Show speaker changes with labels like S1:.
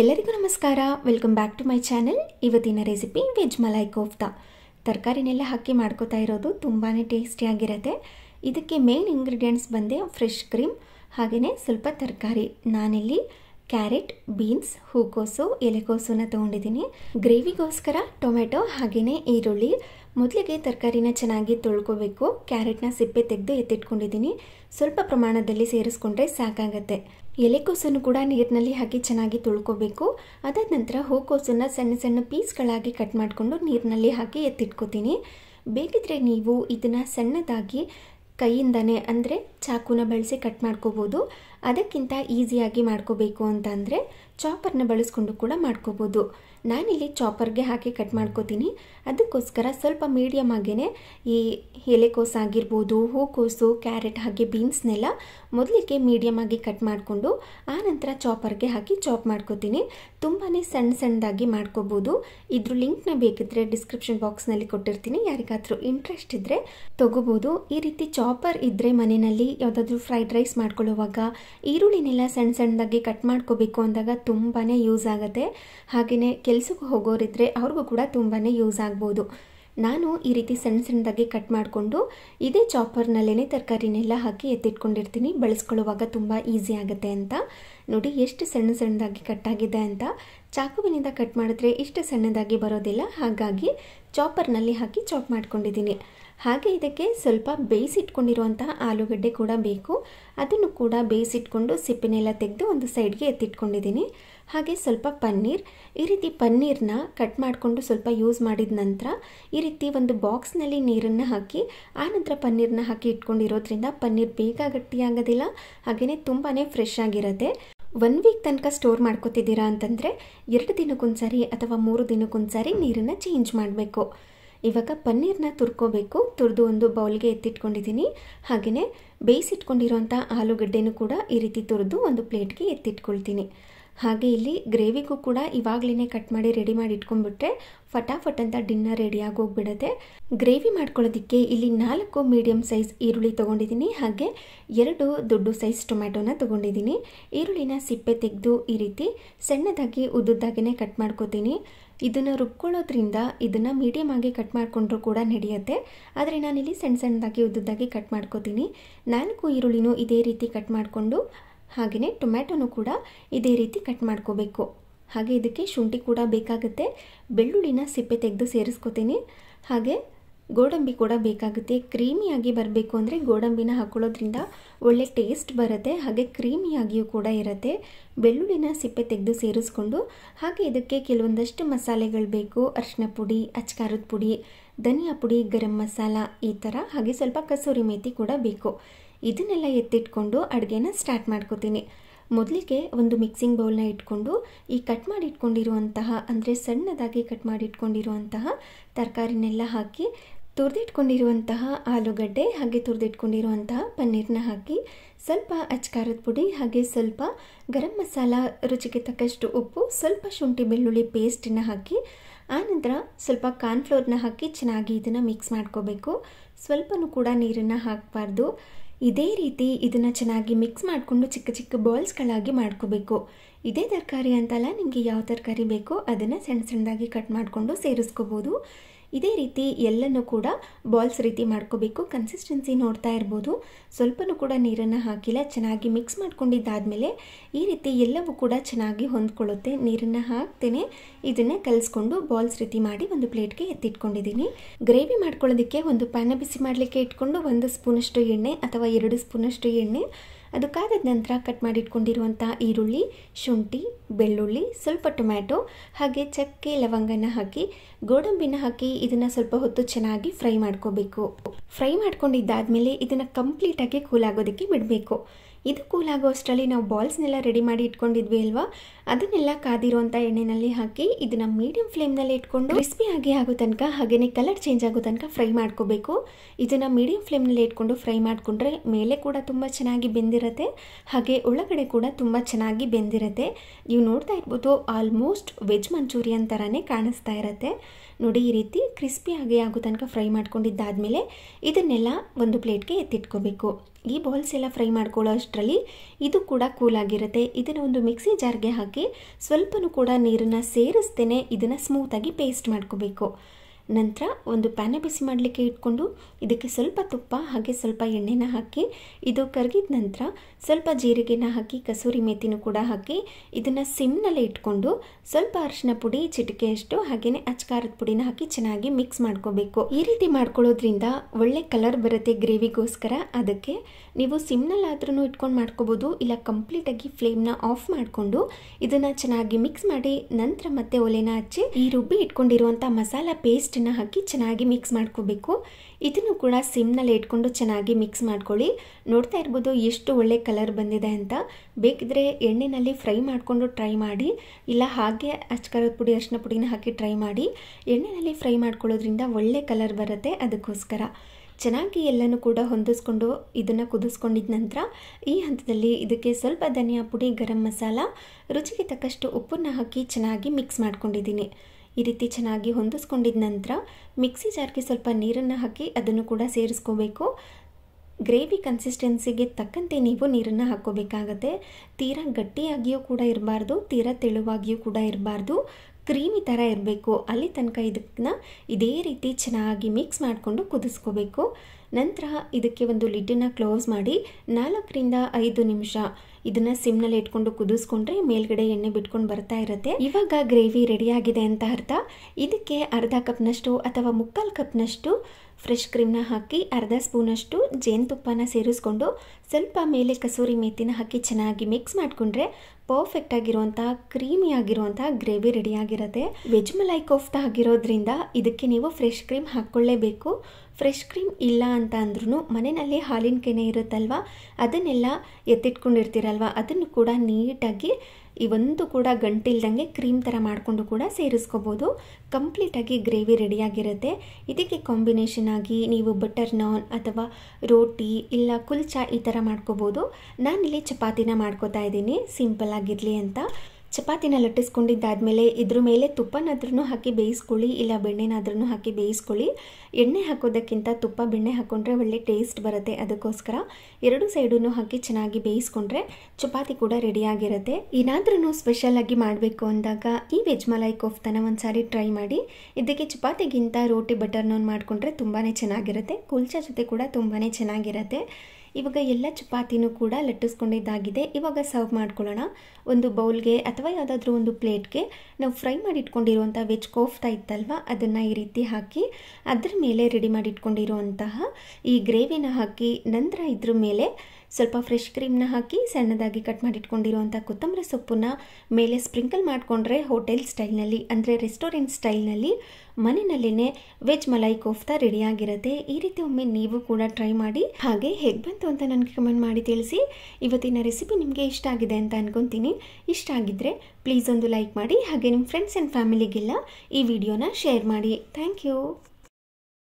S1: ಎಲ್ಲರಿಗೂ ನಮಸ್ಕಾರ. Welcome back to my channel ಇವತ್ತಿನ ರೆಸಿಪಿ ವೆಜ್ ಮಲಾಯ್ ಕೋಫ್ತಾ. ತರಕಾರಿನೆಲ್ಲ ಹಾಕಿ ಮಾಡ್ಕೋತಾ ಇರೋದು ತುಂಬಾ ಟೇಸ್ಟಿಯಾಗಿರುತ್ತೆ ಇದಕ್ಕೆ ಮೇನ್ ಇಂಗ್ರೀಡಿಯೆಂಟ್ಸ್ ಬಂದೆ ಫ್ರೆಶ್ ಕ್ರೀಮ್ ಹಾಗೆಯೇ ಸ್ವಲ್ಪ ತರಕಾರಿ. ನಾನಿಲ್ಲಿ ಕ್ಯಾರೆಟ್ ಬೀನ್ಸ್ ಹೂಕೋಸು, ಎಲೆಕೋಸನ್ನ ತೊಗೊಂಡಿದ್ದೀನಿ. ಗ್ರೇವಿಗೋಸ್ಕರ ಟೊಮೆಟೊ ಹಾಗೆಯೇ ಈರುಳ್ಳಿ. ಮೊದಲಿಗೆ ತರಕಾರಿನ ಚೆನ್ನಾಗಿ ತೊಳ್ಕೋಬೇಕು. ಕ್ಯಾರೆಟ್ನ ಸಿಪ್ಪೆ ತೆಗೆದು ಎತ್ತಿಟ್ಕೊಂಡಿದ್ದೀನಿ. ಸ್ವಲ್ಪ ಪ್ರಮಾಣದಲ್ಲಿ ಸೇರಿಸ್ಕೊಂಡ್ರೆ ಸಾಕಾಗತ್ತೆ. ಎಲೆಕೋಸನ್ನು ಕೂಡ ನೀರಿನಲ್ಲಿ ಹಾಕಿ ಚೆನ್ನಾಗಿ ತೊಳ್ಕೊಬೇಕು. ಅದಾದ ನಂತರ ಹೂಕೋಸನ್ನು ಸಣ್ಣ ಸಣ್ಣ ಪೀಸ್ಗಳಾಗಿ ಕಟ್ ಮಾಡಿಕೊಂಡು ನೀರಿನಲ್ಲಿ ಹಾಕಿ ಎತ್ತಿಟ್ಕೋತೀನಿ. ಬೇಕಿದ್ರೆ ನೀವು ಇದನ್ನು ಸಣ್ಣದಾಗಿ ಕೈಯಿಂದನೇ ಅಂದರೆ ಚಾಕುನ ಬಳಸಿ ಕಟ್ ಮಾಡ್ಕೋಬೋದು. ಅದಕ್ಕಿಂತ ಈಸಿಯಾಗಿ ಮಾಡ್ಕೋಬೇಕು ಅಂತ ಅಂದರೆ ಚಾಪರ್ನ ಬಳಸ್ಕೊಂಡು ಕೂಡ ಮಾಡ್ಕೋಬೋದು. ನಾನಿಲ್ಲಿ ಚಾಪರ್ಗೆ ಹಾಕಿ ಕಟ್ ಮಾಡ್ಕೋತೀನಿ. ಅದಕ್ಕೋಸ್ಕರ ಸ್ವಲ್ಪ ಮೀಡಿಯಮ್ ಆಗೇ ಈ ಎಲೆಕೋಸು ಆಗಿರ್ಬೋದು ಹೂಕೋಸು ಕ್ಯಾರೆಟ್ ಹಾಗೆ ಬೀನ್ಸ್ನೆಲ್ಲ ಮೊದಲಿಗೆ ಮೀಡಿಯಮ್ ಆಗಿ ಕಟ್ ಮಾಡಿಕೊಂಡು ಆನಂತರ ಚಾಪರ್ಗೆ ಹಾಕಿ ಚಾಪ್ ಮಾಡ್ಕೋತೀನಿ. ತುಂಬಾ ಸಣ್ಣ ಸಣ್ಣದಾಗಿ ಮಾಡ್ಕೋಬೋದು. ಇದ್ರ ಲಿಂಕ್ನ ಬೇಕಿದ್ರೆ ಡಿಸ್ಕ್ರಿಪ್ಷನ್ ಬಾಕ್ಸ್ನಲ್ಲಿ ಕೊಟ್ಟಿರ್ತೀನಿ. ಯಾರಿಗಾದರೂ ಇಂಟ್ರೆಸ್ಟ್ ಇದ್ದರೆ ತೊಗೋಬೋದು. ಈ ರೀತಿ ಚಾಪರ್ ಇದ್ದರೆ ಮನೆಯಲ್ಲಿ ಯಾವುದಾದ್ರೂ ಫ್ರೈಡ್ ರೈಸ್ ಮಾಡ್ಕೊಳ್ಳುವಾಗ ಈರುಳ್ಳಿನೆಲ್ಲ ಸಣ್ಣ ಸಣ್ಣದಾಗಿ ಕಟ್ ಮಾಡ್ಕೋಬೇಕು ಅಂದಾಗ ತುಂಬಾ ಯೂಸ್ ಆಗುತ್ತೆ. ಹಾಗೆಯೇ ಕೆಲಸಕ್ಕೆ ಹೋಗೋರಿದ್ದರೆ ಅವ್ರಿಗೂ ಕೂಡ ತುಂಬಾ ಯೂಸ್ ಆಗ್ಬೋದು. ನಾನು ಈ ರೀತಿ ಸಣ್ಣ ಸಣ್ಣದಾಗಿ ಕಟ್ ಮಾಡಿಕೊಂಡು ಇದೇ ಚಾಪರ್ನಲ್ಲೇ ತರಕಾರಿನೆಲ್ಲ ಹಾಕಿ ಎತ್ತಿಟ್ಕೊಂಡಿರ್ತೀನಿ. ಬಳಸ್ಕೊಳ್ಳುವಾಗ ತುಂಬ ಈಸಿ ಆಗುತ್ತೆ ಅಂತ. ನೋಡಿ ಎಷ್ಟು ಸಣ್ಣ ಸಣ್ಣದಾಗಿ ಕಟ್ಟಾಗಿದೆ ಅಂತ. ಚಾಕುವಿನಿಂದ ಕಟ್ ಮಾಡಿದ್ರೆ ಇಷ್ಟು ಸಣ್ಣದಾಗಿ ಬರೋದಿಲ್ಲ. ಹಾಗಾಗಿ ಚಾಪರ್ನಲ್ಲಿ ಹಾಕಿ ಚಾಪ್ ಮಾಡ್ಕೊಂಡಿದ್ದೀನಿ. ಹಾಗೆ ಇದಕ್ಕೆ ಸ್ವಲ್ಪ ಬೇಯಿಸಿಟ್ಕೊಂಡಿರುವಂತಹ ಆಲೂಗಡ್ಡೆ ಕೂಡ ಬೇಕು. ಅದನ್ನು ಕೂಡ ಬೇಯಿಸಿಟ್ಕೊಂಡು ಸಿಪ್ಪಿನೆಲ್ಲ ತೆಗೆದು ಒಂದು ಸೈಡ್ಗೆ ಎತ್ತಿಟ್ಕೊಂಡಿದ್ದೀನಿ. ಹಾಗೆ ಸ್ವಲ್ಪ ಪನ್ನೀರ್. ಈ ರೀತಿ ಪನ್ನೀರ್ನ ಕಟ್ ಮಾಡಿಕೊಂಡು ಸ್ವಲ್ಪ ಯೂಸ್ ಮಾಡಿದ ನಂತರ ಈ ರೀತಿ ಒಂದು ಬಾಕ್ಸ್ನಲ್ಲಿ ನೀರನ್ನು ಹಾಕಿ ಆನಂತರ ಪನ್ನೀರ್ನ ಹಾಕಿ ಇಟ್ಕೊಂಡಿರೋದ್ರಿಂದ ಪನ್ನೀರ್ ಬೇಗ ಗಟ್ಟಿಯಾಗೋದಿಲ್ಲ ಹಾಗೆಯೇ ತುಂಬಾ ಫ್ರೆಶ್ ಆಗಿರುತ್ತೆ. ಒನ್ ವೀಕ್ ತನಕ ಸ್ಟೋರ್ ಮಾಡ್ಕೋತಿದ್ದೀರಾ ಅಂತಂದರೆ ಎರಡು ದಿನಕ್ಕೊಂದ್ಸರಿ ಅಥವಾ ಮೂರು ದಿನಕ್ಕೊಂದ್ಸರಿ ನೀರನ್ನು ಚೇಂಜ್ ಮಾಡಬೇಕು. ಇವಾಗ ಪನ್ನೀರ್ನ ತುರ್ಕೋಬೇಕು. ತುರಿದು ಒಂದು ಬೌಲ್ಗೆ ಎತ್ತಿಟ್ಕೊಂಡಿದ್ದೀನಿ. ಹಾಗೆಯೇ ಬೇಯಿಸಿಟ್ಕೊಂಡಿರೋಂಥ ಆಲೂಗಡ್ಡೆನೂ ಕೂಡ ಈ ರೀತಿ ತುರಿದು ಒಂದು ಪ್ಲೇಟ್ಗೆ ಎತ್ತಿಟ್ಕೊಳ್ತೀನಿ. ಹಾಗೆ ಇಲ್ಲಿ ಗ್ರೇವಿಗೂ ಕೂಡ ಇವಾಗಲೇ ಕಟ್ ಮಾಡಿ ರೆಡಿ ಮಾಡಿ ಇಟ್ಕೊಂಡ್ಬಿಟ್ರೆ ಫಟಾಫಟ್ ಅಂತ ಡಿನ್ನರ್ ರೆಡಿಯಾಗಿ ಹೋಗ್ಬಿಡುತ್ತೆ ಗ್ರೇವಿ ಮಾಡ್ಕೊಳ್ಳೋದಕ್ಕೆ ಇಲ್ಲಿ ನಾಲ್ಕು ಮೀಡಿಯಮ್ ಸೈಜ್ ಈರುಳ್ಳಿ ತೊಗೊಂಡಿದ್ದೀನಿ. ಹಾಗೆ ಎರಡು ದೊಡ್ಡ ಸೈಜ್ ಟೊಮ್ಯಾಟೊನ ತೊಗೊಂಡಿದ್ದೀನಿ. ಈರುಳ್ಳಿನ ಸಿಪ್ಪೆ ತೆಗೆದು ಈ ರೀತಿ ಸಣ್ಣದಾಗಿ ಉದ್ದುದ್ದಾಗೇ ಕಟ್ ಮಾಡ್ಕೋತೀನಿ. ಇದನ್ನು ರುಬ್ಕೊಳ್ಳೋದ್ರಿಂದ ಇದನ್ನು ಮೀಡಿಯಮ್ ಆಗಿ ಕಟ್ ಮಾಡಿಕೊಂಡ್ರೂ ಕೂಡ ನಡೆಯುತ್ತೆ. ಆದರೆ ನಾನಿಲ್ಲಿ ಸಣ್ಣ ಸಣ್ಣದಾಗಿ ಉದ್ದದ್ದಾಗಿ ಕಟ್ ಮಾಡ್ಕೋತೀನಿ. ನಾಲ್ಕು ಈರುಳ್ಳಿನೂ ಇದೇ ರೀತಿ ಕಟ್ ಮಾಡಿಕೊಂಡು ಹಾಗೆಯೇ ಟೊಮ್ಯಾಟೊನೂ ಕೂಡ ಇದೇ ರೀತಿ ಕಟ್ ಮಾಡ್ಕೋಬೇಕು. ಹಾಗೆ ಇದಕ್ಕೆ ಶುಂಠಿ ಕೂಡ ಬೇಕಾಗುತ್ತೆ. ಬೆಳ್ಳುಳ್ಳಿನ ಸಿಪ್ಪೆ ತೆಗೆದು ಸೇರಿಸ್ಕೋತೀನಿ. ಹಾಗೆ ಗೋಡಂಬಿ ಕೂಡ ಬೇಕಾಗುತ್ತೆ. ಕ್ರೀಮಿಯಾಗಿ ಬರಬೇಕು ಅಂದರೆ ಗೋಡಂಬಿನ ಹಾಕೊಳ್ಳೋದ್ರಿಂದ ಒಳ್ಳೆ ಟೇಸ್ಟ್ ಬರುತ್ತೆ. ಹಾಗೆ ಕ್ರೀಮಿಯಾಗಿಯೂ ಕೂಡ ಇರುತ್ತೆ. ಬೆಳ್ಳುಳ್ಳಿನ ಸಿಪ್ಪೆ ತೆಗೆದು ಸೇರಿಸ್ಕೊಂಡು, ಹಾಗೆ ಇದಕ್ಕೆ ಕೆಲವೊಂದಷ್ಟು ಮಸಾಲೆಗಳು ಬೇಕು. ಅರಿಶಿನ ಪುಡಿ, ಅಚ್ಕಾರದ ಪುಡಿ, ಧನಿಯಾ ಪುಡಿ, ಗರಂ ಮಸಾಲ ಈ ಥರ ಹಾಗೆ ಸ್ವಲ್ಪ ಕಸೂರಿ ಮೇಥಿ ಕೂಡ ಬೇಕು. ಇದನ್ನೆಲ್ಲ ಎತ್ತಿಟ್ಕೊಂಡು ಅಡುಗೆನ ಸ್ಟಾರ್ಟ್ ಮಾಡ್ಕೋತೀನಿ. ಮೊದಲಿಗೆ ಒಂದು ಮಿಕ್ಸಿಂಗ್ ಬೌಲ್ನ ಇಟ್ಕೊಂಡು, ಈ ಕಟ್ ಮಾಡಿ ಇಟ್ಕೊಂಡಿರುವಂತಹ ಅಂದರೆ ಸಣ್ಣದಾಗಿ ಕಟ್ ಮಾಡಿ ಇಟ್ಕೊಂಡಿರುವಂತಹ ತರಕಾರಿನೆಲ್ಲ ಹಾಕಿ ತುರಿದಿಟ್ಕೊಂಡಿರುವಂತಹ ಆಲೂಗಡ್ಡೆ ಹಾಗೆ ತುರಿದಿಟ್ಕೊಂಡಿರುವಂತಹ ಪನ್ನೀರ್ನ ಹಾಕಿ ಸ್ವಲ್ಪ ಅಚ್ಕಾರದ ಪುಡಿ ಹಾಗೆ ಸ್ವಲ್ಪ ಗರಂ ಮಸಾಲ ರುಚಿಗೆ ತಕ್ಕಷ್ಟು ಉಪ್ಪು, ಸ್ವಲ್ಪ ಶುಂಠಿ ಬೆಳ್ಳುಳ್ಳಿ ಪೇಸ್ಟನ್ನು ಹಾಕಿ ಆನಂತರ ಸ್ವಲ್ಪ ಕಾರ್ನ್ಫ್ಲೋರ್ನ ಹಾಕಿ ಚೆನ್ನಾಗಿ ಇದನ್ನು ಮಿಕ್ಸ್ ಮಾಡ್ಕೋಬೇಕು. ಸ್ವಲ್ಪನೂ ಕೂಡ ನೀರನ್ನು ಹಾಕಬಾರ್ದು. ಇದೇ ರೀತಿ ಇದನ್ನು ಚೆನ್ನಾಗಿ ಮಿಕ್ಸ್ ಮಾಡಿಕೊಂಡು ಚಿಕ್ಕ ಚಿಕ್ಕ ಬಾಲ್ಸ್ಗಳಾಗಿ ಮಾಡ್ಕೋಬೇಕು. ಇದೇ ತರಕಾರಿ ಅಂತಲ್ಲ, ನಿಮಗೆ ಯಾವ ತರಕಾರಿ ಬೇಕೋ ಅದನ್ನು ಸಣ್ಣ ಸಣ್ಣದಾಗಿ ಕಟ್ ಮಾಡಿಕೊಂಡು ಸೇರಿಸ್ಕೋಬೋದು. ಇದೇ ರೀತಿ ಎಲ್ಲನೂ ಕೂಡ ಬಾಲ್ಸ್ ರೀತಿ ಮಾಡ್ಕೋಬೇಕು ಕನ್ಸಿಸ್ಟೆನ್ಸಿ ನೋಡ್ತಾ ಇರ್ಬೋದು. ಸ್ವಲ್ಪನೂ ಕೂಡ ನೀರನ್ನು ಹಾಕಿಲ್ಲ, ಚೆನ್ನಾಗಿ ಮಿಕ್ಸ್ ಮಾಡ್ಕೊಂಡಿದ್ದಾದಮೇಲೆ ಈ ರೀತಿ ಎಲ್ಲವೂ ಕೂಡ ಚೆನ್ನಾಗಿ ಹೊಂದ್ಕೊಳ್ಳುತ್ತೆ. ನೀರನ್ನು ಹಾಕ್ತೇನೆ, ಇದನ್ನೇ ಕಲಿಸ್ಕೊಂಡು ಬಾಲ್ಸ್ ರೀತಿ ಮಾಡಿ ಒಂದು ಪ್ಲೇಟ್ಗೆ ಎತ್ತಿಟ್ಕೊಂಡಿದ್ದೀನಿ. ಗ್ರೇವಿ ಮಾಡ್ಕೊಳ್ಳೋದಕ್ಕೆ ಒಂದು ಪ್ಯಾನ ಬಿಸಿ ಮಾಡಲಿಕ್ಕೆ ಇಟ್ಕೊಂಡು ಒಂದು ಸ್ಪೂನಷ್ಟು ಎಣ್ಣೆ ಅಥವಾ ಎರಡು ಸ್ಪೂನಷ್ಟು ಎಣ್ಣೆ, ಅದು ಕಾದ ನಂತರ ಕಟ್ ಮಾಡಿಟ್ಕೊಂಡಿರುವಂಥ ಈರುಳ್ಳಿ, ಶುಂಠಿ ಬೆಳ್ಳುಳ್ಳಿ, ಸ್ವಲ್ಪ ಟೊಮ್ಯಾಟೊ, ಹಾಗೆ ಚಕ್ಕೆ ಲವಂಗನ ಹಾಕಿ, ಗೋಡಂಬಿನ ಹಾಕಿ ಇದನ್ನು ಸ್ವಲ್ಪ ಹೊತ್ತು ಚೆನ್ನಾಗಿ ಫ್ರೈ ಮಾಡ್ಕೋಬೇಕು. ಫ್ರೈ ಮಾಡ್ಕೊಂಡಿದ್ದಾದಮೇಲೆ ಇದನ್ನು ಕಂಪ್ಲೀಟಾಗಿ ಕೂಲ್ ಆಗೋದಕ್ಕೆ ಬಿಡಬೇಕು. ಇದು ಕೂಲ್ ಆಗೋ ಅಷ್ಟರಲ್ಲಿ ನಾವು ಬಾಲ್ಸ್ನೆಲ್ಲ ರೆಡಿ ಮಾಡಿ ಇಟ್ಕೊಂಡಿದ್ವಿ ಅಲ್ವಾ? ಅದನ್ನೆಲ್ಲ ಕಾದಿರುವಂಥ ಎಣ್ಣೆನಲ್ಲಿ ಹಾಕಿ ಇದನ್ನು ಮೀಡಿಯಂ ಫ್ಲೇಮ್ನಲ್ಲಿ ಇಟ್ಕೊಂಡು ಕ್ರಿಸ್ಪಿ ಆಗಿ ಆಗೋ ತನಕ ಹಾಗೆಯೇ ಕಲರ್ ಚೇಂಜ್ ಆಗೋ ತನಕ ಫ್ರೈ ಮಾಡ್ಕೋಬೇಕು. ಇದನ್ನು ಮೀಡಿಯಂ ಫ್ಲೇಮ್ನಲ್ಲಿ ಇಟ್ಕೊಂಡು ಫ್ರೈ ಮಾಡಿಕೊಂಡ್ರೆ ಮೇಲೆ ಕೂಡ ತುಂಬ ಚೆನ್ನಾಗಿ ಬೆಂದಿರುತ್ತೆ, ಹಾಗೆ ಒಳಗಡೆ ಕೂಡ ತುಂಬ ಚೆನ್ನಾಗಿ ಬೆಂದಿರುತ್ತೆ. ನೀವು ನೋಡ್ತಾ ಇರ್ಬೋದು ಆಲ್ಮೋಸ್ಟ್ ವೆಜ್ ಮಂಚೂರಿಯನ್ ಥರನೇ ಕಾಣಿಸ್ತಾ ಇರುತ್ತೆ. ನೋಡಿ, ಈ ರೀತಿ ಕ್ರಿಸ್ಪಿಯಾಗಿ ಆಗೋ ತನಕ ಫ್ರೈ ಮಾಡ್ಕೊಂಡಿದ್ದಾದಮೇಲೆ ಇದನ್ನೆಲ್ಲ ಒಂದು ಪ್ಲೇಟ್ಗೆ ಎತ್ತಿಟ್ಕೋಬೇಕು. ಈ ಬಾಲ್ಸ್ ಎಲ್ಲ ಫ್ರೈ ಮಾಡ್ಕೊಳ್ಳೋ ಅಷ್ಟರಲ್ಲಿ ಇದು ಕೂಡ ಕೂಲ್ ಆಗಿರುತ್ತೆ. ಇದನ್ನು ಒಂದು ಮಿಕ್ಸಿ ಜಾರ್ಗೆ ಹಾಕಿ ಹಾಕಿ ಸ್ವಲ್ಪನೂ ಕೂಡ ನೀರನ್ನು ಸೇರಿಸ್ತೇನೆ, ಇದನ್ನು ಸ್ಮೂತಾಗಿ ಪೇಸ್ಟ್ ಮಾಡ್ಕೋಬೇಕು. ನಂತರ ಒಂದು ಪ್ಯಾನೆ ಬಿಸಿ ಮಾಡಲಿಕ್ಕೆ ಇಟ್ಕೊಂಡು ಇದಕ್ಕೆ ಸ್ವಲ್ಪ ತುಪ್ಪ ಹಾಗೆ ಸ್ವಲ್ಪ ಎಣ್ಣೆನ ಹಾಕಿ ಇದು ಕರಗಿದ ನಂತರ ಸ್ವಲ್ಪ ಜೀರಿಗೆನ ಹಾಕಿ ಕಸೂರಿ ಮೇಥಿನೂ ಕೂಡ ಹಾಕಿ ಇದನ್ನು ಸಿಮ್ನಲ್ಲೇ ಇಟ್ಕೊಂಡು ಸ್ವಲ್ಪ ಅರಿಶಿನ ಪುಡಿ ಚಿಟಿಕೆಯಷ್ಟು ಹಾಗೆಯೇ ಅಚ್ಕಾರದ ಪುಡಿನ ಹಾಕಿ ಚೆನ್ನಾಗಿ ಮಿಕ್ಸ್ ಮಾಡ್ಕೋಬೇಕು. ಈ ರೀತಿ ಮಾಡ್ಕೊಳ್ಳೋದ್ರಿಂದ ಒಳ್ಳೆ ಕಲರ್ ಬರುತ್ತೆ ಗ್ರೇವಿಗೋಸ್ಕರ. ಅದಕ್ಕೆ ನೀವು ಸಿಮ್ನಲ್ಲಾದ್ರೂ ಇಟ್ಕೊಂಡು ಮಾಡ್ಕೋಬೋದು. ಇಲ್ಲ ಕಂಪ್ಲೀಟಾಗಿ ಫ್ಲೇಮ್ನ ಆಫ್ ಮಾಡಿಕೊಂಡು ಇದನ್ನು ಚೆನ್ನಾಗಿ ಮಿಕ್ಸ್ ಮಾಡಿ ನಂತರ ಮತ್ತೆ ಒಲೆನ ಹಚ್ಚಿ ಈ ರುಬ್ಬಿ ಇಟ್ಕೊಂಡಿರುವಂಥ ಮಸಾಲ ಪೇಸ್ಟನ್ನು ಹಾಕಿ ಚೆನ್ನಾಗಿ ಮಿಕ್ಸ್ ಮಾಡ್ಕೋಬೇಕು. ಇದನ್ನು ಕೂಡ ಸಿಮ್ನಲ್ಲಿ ಇಟ್ಕೊಂಡು ಚೆನ್ನಾಗಿ ಮಿಕ್ಸ್ ಮಾಡ್ಕೊಳ್ಳಿ. ನೋಡ್ತಾ ಇರ್ಬೋದು ಎಷ್ಟು ಒಳ್ಳೆ ಕಲರ್ ಬಂದಿದೆ ಅಂತ. ಬೇಕಿದ್ರೆ ಎಣ್ಣೆನಲ್ಲಿ ಫ್ರೈ ಮಾಡಿಕೊಂಡು ಟ್ರೈ ಮಾಡಿ. ಇಲ್ಲ ಹಾಗೆ ಅಚ್ಕಾರದ ಪುಡಿ, ಅರಿಶಿನ ಪುಡಿನ ಹಾಕಿ ಟ್ರೈ ಮಾಡಿ. ಎಣ್ಣೆನಲ್ಲಿ ಫ್ರೈ ಮಾಡ್ಕೊಳ್ಳೋದ್ರಿಂದ ಒಳ್ಳೆ ಕಲರ್ ಬರುತ್ತೆ ಅದಕ್ಕೋಸ್ಕರ. ಚೆನ್ನಾಗಿ ಎಲ್ಲನೂ ಕೂಡ ಹೊಂದಿಸ್ಕೊಂಡು ಇದನ್ನು ಕುದಿಸ್ಕೊಂಡಿದ್ದ ನಂತರ ಈ ಹಂತದಲ್ಲಿ ಇದಕ್ಕೆ ಸ್ವಲ್ಪ ಧನಿಯಾ ಪುಡಿ, ಗರಂ ಮಸಾಲ, ರುಚಿಗೆ ತಕ್ಕಷ್ಟು ಉಪ್ಪನ್ನು ಹಾಕಿ ಚೆನ್ನಾಗಿ ಮಿಕ್ಸ್ ಮಾಡ್ಕೊಂಡಿದ್ದೀನಿ. ಈ ರೀತಿ ಚೆನ್ನಾಗಿ ಹೊಂದಿಸ್ಕೊಂಡಿದ ನಂತರ ಮಿಕ್ಸಿ ಜಾರ್ಗೆ ಸ್ವಲ್ಪ ನೀರನ್ನು ಹಾಕಿ ಅದನ್ನು ಕೂಡ ಸೇರಿಸ್ಕೋಬೇಕು. ಗ್ರೇವಿ ಕನ್ಸಿಸ್ಟೆನ್ಸಿಗೆ ತಕ್ಕಂತೆ ನೀವು ನೀರನ್ನು ಹಾಕ್ಕೋಬೇಕಾಗತ್ತೆ. ತೀರಾ ಗಟ್ಟಿಯಾಗಿಯೂ ಕೂಡ ಇರಬಾರ್ದು, ತೀರಾ ತೆಳುವಾಗಿಯೂ ಕೂಡ ಇರಬಾರ್ದು. ಕ್ರೀಮಿ ಥರ ಇರಬೇಕು. ಅಲ್ಲಿ ತನಕ ಇದನ್ನ ಇದೇ ರೀತಿ ಚೆನ್ನಾಗಿ ಮಿಕ್ಸ್ ಮಾಡಿಕೊಂಡು ಕುದಿಸ್ಕೋಬೇಕು. ನಂತರ ಇದಕ್ಕೆ ಒಂದು ಲಿಡ್ಡನ್ನು ಕ್ಲೋಸ್ ಮಾಡಿ ನಾಲ್ಕರಿಂದ ಐದು ನಿಮಿಷ ಇದನ್ನು ಸಿಮ್ನಲ್ಲಿ ಇಟ್ಕೊಂಡು ಕುದಿಸ್ಕೊಂಡ್ರೆ ಮೇಲ್ಗಡೆ ಎಣ್ಣೆ ಬಿಟ್ಕೊಂಡು ಬರ್ತಾ ಇರುತ್ತೆ. ಇವಾಗ ಗ್ರೇವಿ ರೆಡಿ ಆಗಿದೆ ಅಂತ ಅರ್ಥ. ಇದಕ್ಕೆ ಅರ್ಧ ಕಪ್ನಷ್ಟು ಅಥವಾ ಮುಕ್ಕಾಲು ಕಪ್ನಷ್ಟು ಫ್ರೆಶ್ ಕ್ರೀಮ್ನ ಹಾಕಿ ಅರ್ಧ ಸ್ಪೂನಷ್ಟು ಜೇನುತುಪ್ಪನ ಸೇರಿಸ್ಕೊಂಡು ಸ್ವಲ್ಪ ಮೇಲೆ ಕಸೂರಿ ಮೇಥಿನ ಹಾಕಿ ಚೆನ್ನಾಗಿ ಮಿಕ್ಸ್ ಮಾಡಿಕೊಂಡ್ರೆ ಪರ್ಫೆಕ್ಟ್ ಆಗಿರುವಂಥ ಕ್ರೀಮಿ ಆಗಿರುವಂಥ ಗ್ರೇವಿ ರೆಡಿಯಾಗಿರುತ್ತೆ ವೆಜ್ ಮಲೈ ಕೋಫ್ತಾ ಆಗಿರೋದ್ರಿಂದ ಇದಕ್ಕೆ ನೀವು ಫ್ರೆಶ್ ಕ್ರೀಮ್ ಹಾಕ್ಕೊಳ್ಳೇಬೇಕು. ಫ್ರೆಶ್ ಕ್ರೀಮ್ ಇಲ್ಲ ಅಂತ ಅಂದ್ರೂ ಮನೆಯಲ್ಲಿ ಹಾಲಿನ ಕೆನೆ ಇರುತ್ತಲ್ವ? ಅದನ್ನೆಲ್ಲ ಎತ್ತಿಟ್ಕೊಂಡಿರ್ತೀರಲ್ವ? ಅದನ್ನು ಕೂಡ ನೀಟಾಗಿ ಒಂದು ಕೂಡ ಗಂಟಿಲ್ದಂಗೆ ಕ್ರೀಮ್ ಥರ ಮಾಡಿಕೊಂಡು ಕೂಡ ಸೇರಿಸ್ಕೋಬೋದು. ಕಂಪ್ಲೀಟಾಗಿ ಗ್ರೇವಿ ರೆಡಿಯಾಗಿರುತ್ತೆ. ಇದಕ್ಕೆ ಕಾಂಬಿನೇಷನ್ ಆಗಿ ನೀವು ಬಟರ್ ನಾನ್ ಅಥವಾ ರೋಟಿ ಇಲ್ಲ ಕುಲ್ಚಾ ಈ ಥರ ಮಾಡ್ಕೋಬೋದು. ನಾನಿಲ್ಲಿ ಚಪಾತಿನ ಮಾಡ್ಕೋತಾ ಇದ್ದೀನಿ. ಸಿಂಪಲ್ ಆಗಿರಲಿ ಅಂತ. ಚಪಾತಿನ ಲಟ್ಟಿಸ್ಕೊಂಡಿದ್ದಾದಮೇಲೆ ಇದ್ರ ಮೇಲೆ ತುಪ್ಪನಾದ್ರೂ ಹಾಕಿ ಬೇಯಿಸ್ಕೊಳ್ಳಿ, ಇಲ್ಲ ಬೆಣ್ಣೆನಾದ್ರೂ ಹಾಕಿ ಬೇಯಿಸ್ಕೊಳ್ಳಿ. ಎಣ್ಣೆ ಹಾಕೋದಕ್ಕಿಂತ ತುಪ್ಪ, ಬೆಣ್ಣೆ ಹಾಕ್ಕೊಂಡ್ರೆ ಒಳ್ಳೆ ಟೇಸ್ಟ್ ಬರುತ್ತೆ. ಅದಕ್ಕೋಸ್ಕರ ಎರಡು ಸೈಡೂ ಹಾಕಿ ಚೆನ್ನಾಗಿ ಬೇಯಿಸ್ಕೊಂಡ್ರೆ ಚಪಾತಿ ಕೂಡ ರೆಡಿಯಾಗಿರುತ್ತೆ ಏನಾದ್ರೂ ಸ್ಪೆಷಲಾಗಿ ಮಾಡಬೇಕು ಅಂದಾಗ ಈ ವೆಜ್ ಮಲೈ ಕೋಫ್ತನ ಒಂದ್ಸಾರಿ ಟ್ರೈ ಮಾಡಿ. ಇದಕ್ಕೆ ಚಪಾತಿಗಿಂತ ರೋಟಿ ಬಟರ್ ನಾನ್ ಮಾಡಿಕೊಂಡ್ರೆ ತುಂಬಾ ಚೆನ್ನಾಗಿರುತ್ತೆ. ಕುಲ್ಚಾ ಜೊತೆ ಕೂಡ ತುಂಬಾ ಚೆನ್ನಾಗಿರುತ್ತೆ. ಇವಾಗ ಎಲ್ಲ ಚಪಾತಿನೂ ಕೂಡ ಲಟ್ಟಿಸ್ಕೊಂಡಿದ್ದಾಗಿದೆ. ಇವಾಗ ಸರ್ವ್ ಮಾಡ್ಕೊಳ್ಳೋಣ. ಒಂದು ಬೌಲ್ಗೆ ಅಥವಾ ಯಾವುದಾದ್ರೂ ಒಂದು ಪ್ಲೇಟ್ಗೆ ನಾವು ಫ್ರೈ ಮಾಡಿ ಇಟ್ಕೊಂಡಿರುವಂಥ ವೆಜ್ ಕೋಫ್ತಾ ಇತ್ತಲ್ವ? ಅದನ್ನು ಈ ರೀತಿ ಹಾಕಿ ಅದ್ರ ಮೇಲೆ ರೆಡಿ ಮಾಡಿ ಇಟ್ಕೊಂಡಿರುವಂತಹ ಈ ಗ್ರೇವಿನ ಹಾಕಿ ನಂತರ ಇದ್ರ ಮೇಲೆ ಸ್ವಲ್ಪ ಫ್ರೆಶ್ ಕ್ರೀಮ್ನ ಹಾಕಿ ಸಣ್ಣದಾಗಿ ಕಟ್ ಮಾಡಿಟ್ಕೊಂಡಿರುವಂಥ ಕೊತ್ತಂಬರಿ ಸೊಪ್ಪನ್ನ ಮೇಲೆ ಸ್ಪ್ರಿಂಕಲ್ ಮಾಡಿಕೊಂಡ್ರೆ ಹೋಟೆಲ್ ಸ್ಟೈಲ್ನಲ್ಲಿ ಅಂದರೆ ರೆಸ್ಟೋರೆಂಟ್ ಸ್ಟೈಲ್ನಲ್ಲಿ ಮನೆಯಲ್ಲೇ ವೆಜ್ ಮಲೈ ಕೋಫ್ತಾ ರೆಡಿಯಾಗಿರುತ್ತೆ ಈ ರೀತಿ ಒಮ್ಮೆ ನೀವು ಕೂಡ ಟ್ರೈ ಮಾಡಿ ಹಾಗೆ ಹೇಗೆ ಬಂತು ಅಂತ ನನಗೆ ಕಮೆಂಟ್ ಮಾಡಿ ತಿಳಿಸಿ. ಇವತ್ತಿನ ರೆಸಿಪಿ ನಿಮಗೆ ಇಷ್ಟ ಆಗಿದೆ ಅಂತ ಅನ್ಕೊತೀನಿ. ಇಷ್ಟ ಆಗಿದ್ದರೆ ಪ್ಲೀಸ್ ಒಂದು ಲೈಕ್ ಮಾಡಿ, ಹಾಗೆ ನಿಮ್ಮ ಫ್ರೆಂಡ್ಸ್ ಆ್ಯಂಡ್ ಫ್ಯಾಮಿಲಿಗೆಲ್ಲ ಈ ವಿಡಿಯೋನ ಶೇರ್ ಮಾಡಿ. Thank you